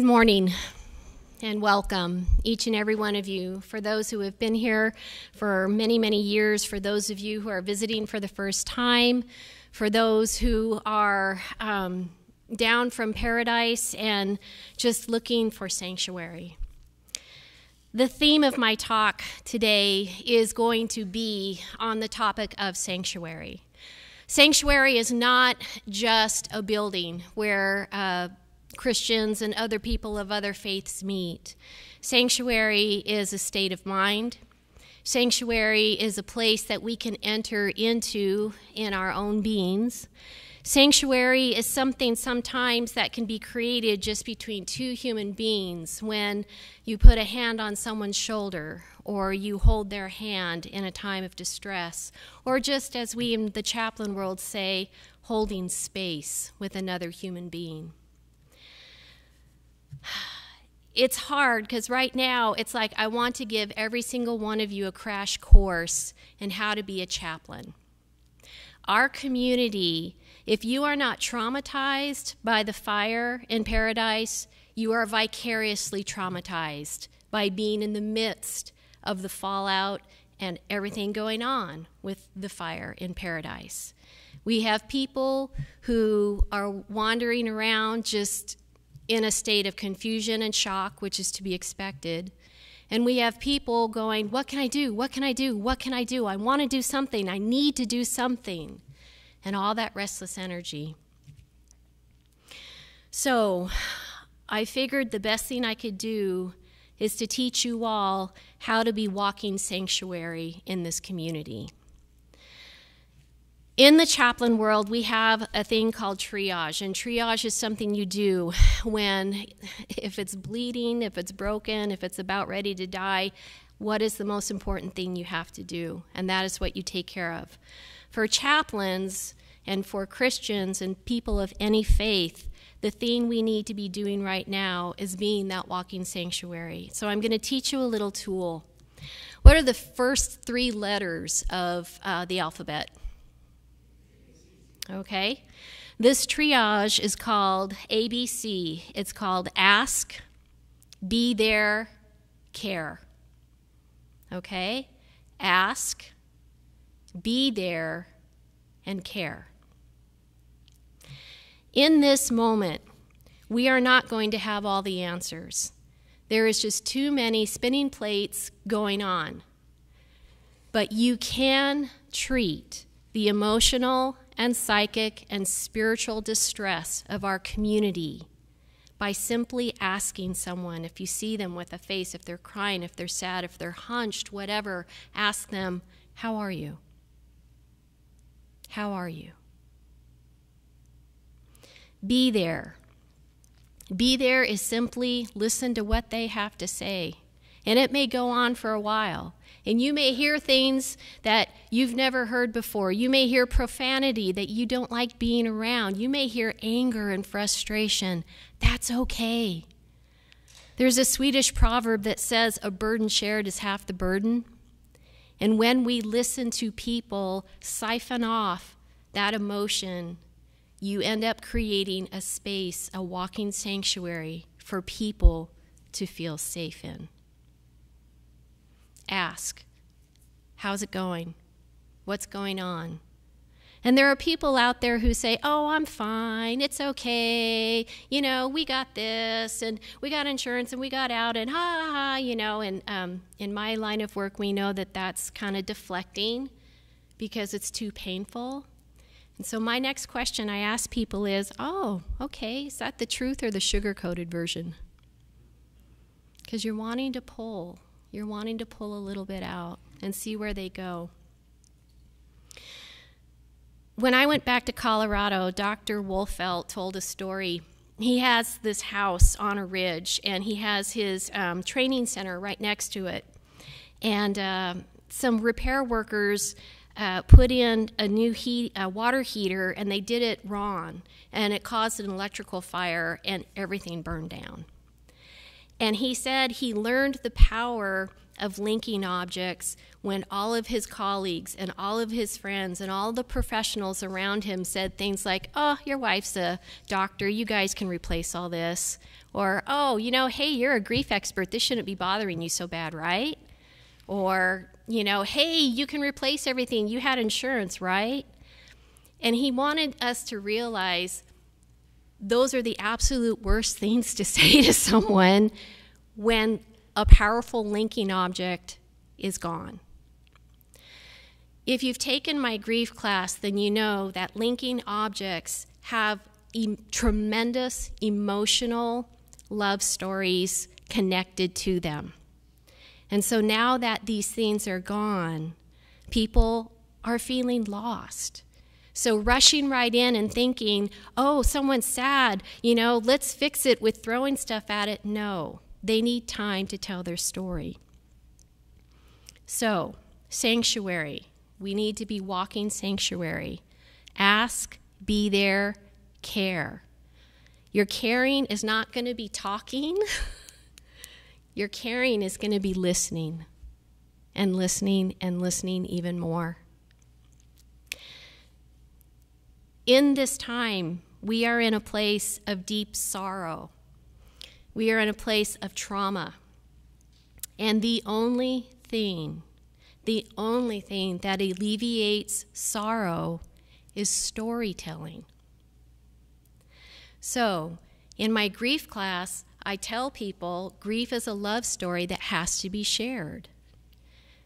Good morning and welcome, each and every one of you. For those who have been here for many, many years, for those of you who are visiting for the first time, for those who are um, down from paradise and just looking for sanctuary. The theme of my talk today is going to be on the topic of sanctuary. Sanctuary is not just a building where uh, Christians and other people of other faiths meet. Sanctuary is a state of mind. Sanctuary is a place that we can enter into in our own beings. Sanctuary is something sometimes that can be created just between two human beings when you put a hand on someone's shoulder or you hold their hand in a time of distress, or just as we in the chaplain world say, holding space with another human being it's hard because right now it's like I want to give every single one of you a crash course in how to be a chaplain. Our community, if you are not traumatized by the fire in paradise, you are vicariously traumatized by being in the midst of the fallout and everything going on with the fire in paradise. We have people who are wandering around just in a state of confusion and shock, which is to be expected. And we have people going, What can I do? What can I do? What can I do? I want to do something. I need to do something. And all that restless energy. So I figured the best thing I could do is to teach you all how to be walking sanctuary in this community in the chaplain world, we have a thing called triage, and triage is something you do when, if it's bleeding, if it's broken, if it's about ready to die, what is the most important thing you have to do? And that is what you take care of. For chaplains and for Christians and people of any faith, the thing we need to be doing right now is being that walking sanctuary. So I'm going to teach you a little tool. What are the first three letters of uh, the alphabet? Okay? This triage is called ABC. It's called Ask, Be There, Care. Okay? Ask, be there, and care. In this moment, we are not going to have all the answers. There is just too many spinning plates going on. But you can treat the emotional and psychic and spiritual distress of our community by simply asking someone if you see them with a face, if they're crying, if they're sad, if they're hunched, whatever, ask them, How are you? How are you? Be there. Be there is simply listen to what they have to say. And it may go on for a while. And you may hear things that you've never heard before. You may hear profanity that you don't like being around. You may hear anger and frustration. That's okay. There's a Swedish proverb that says, A burden shared is half the burden. And when we listen to people siphon off that emotion, you end up creating a space, a walking sanctuary for people to feel safe in ask, How's it going? What's going on? And there are people out there who say, Oh, I'm fine. It's okay. You know, we got this, and we got insurance, and we got out, and ha ha ha, you know. And um, in my line of work, we know that that's kind of deflecting because it's too painful. And so, my next question I ask people is, Oh, okay, is that the truth or the sugar coated version? Because you're wanting to pull you're wanting to pull a little bit out and see where they go. When I went back to Colorado, Dr. Wolfelt told a story. He has this house on a ridge, and he has his um, training center right next to it. And uh, some repair workers uh, put in a new heat, a water heater, and they did it wrong, and it caused an electrical fire, and everything burned down. And he said he learned the power of linking objects when all of his colleagues and all of his friends and all the professionals around him said things like, Oh, your wife's a doctor. You guys can replace all this. Or, Oh, you know, hey, you're a grief expert. This shouldn't be bothering you so bad, right? Or, you know, hey, you can replace everything. You had insurance, right? And he wanted us to realize those are the absolute worst things to say to someone when a powerful linking object is gone. If you've taken my grief class, then you know that linking objects have e- tremendous emotional love stories connected to them. And so now that these things are gone, people are feeling lost. So rushing right in and thinking, oh, someone's sad, you know, let's fix it with throwing stuff at it. No, they need time to tell their story. So, sanctuary. We need to be walking sanctuary. Ask, be there, care. Your caring is not going to be talking. Your caring is going to be listening and listening and listening even more. In this time, we are in a place of deep sorrow. We are in a place of trauma. And the only thing, the only thing that alleviates sorrow is storytelling. So, in my grief class, I tell people grief is a love story that has to be shared.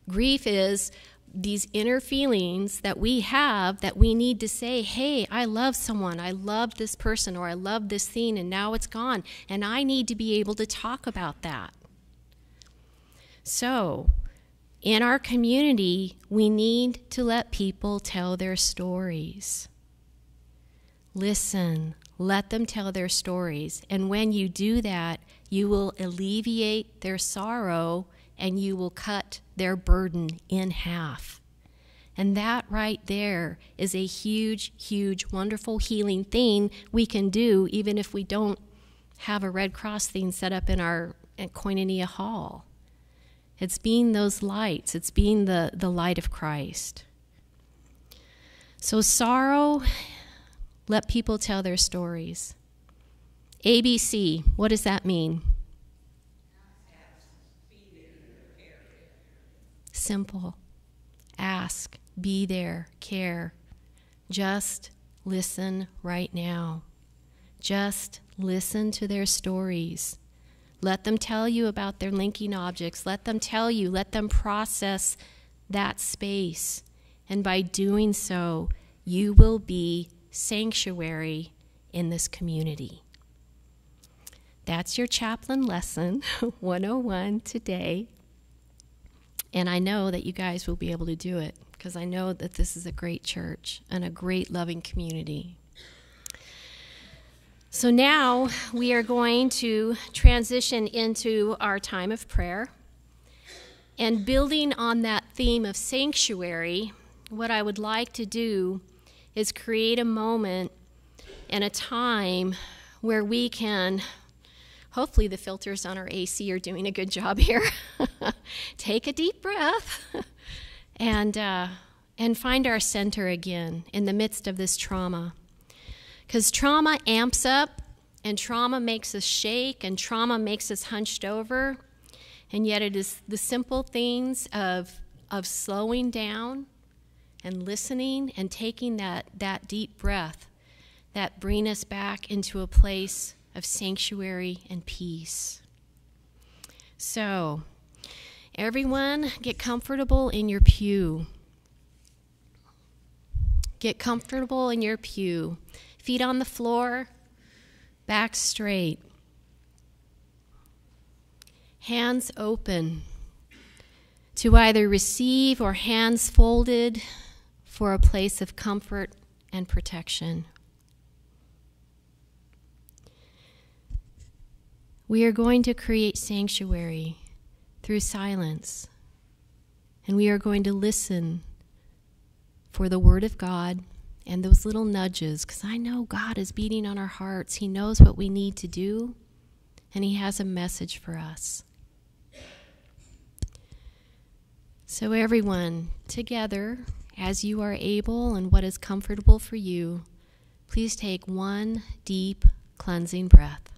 Grief is these inner feelings that we have that we need to say, hey, I love someone, I love this person, or I love this thing, and now it's gone. And I need to be able to talk about that. So, in our community, we need to let people tell their stories. Listen, let them tell their stories. And when you do that, you will alleviate their sorrow and you will cut their burden in half. And that right there is a huge, huge, wonderful healing thing we can do, even if we don't have a Red Cross thing set up in our at Koinonia Hall. It's being those lights, it's being the, the light of Christ. So, sorrow, let people tell their stories. ABC, what does that mean? Simple. Ask, be there, care. Just listen right now. Just listen to their stories. Let them tell you about their linking objects. Let them tell you, let them process that space. And by doing so, you will be sanctuary in this community. That's your chaplain lesson 101 today. And I know that you guys will be able to do it because I know that this is a great church and a great loving community. So now we are going to transition into our time of prayer. And building on that theme of sanctuary, what I would like to do is create a moment and a time where we can hopefully the filters on our AC are doing a good job here. Take a deep breath and, uh, and find our center again in the midst of this trauma. Because trauma amps up and trauma makes us shake and trauma makes us hunched over. And yet it is the simple things of, of slowing down and listening and taking that, that deep breath that bring us back into a place of sanctuary and peace. So, everyone, get comfortable in your pew. Get comfortable in your pew. Feet on the floor, back straight. Hands open to either receive or hands folded for a place of comfort and protection. We are going to create sanctuary through silence. And we are going to listen for the Word of God and those little nudges, because I know God is beating on our hearts. He knows what we need to do, and He has a message for us. So, everyone, together, as you are able and what is comfortable for you, please take one deep cleansing breath.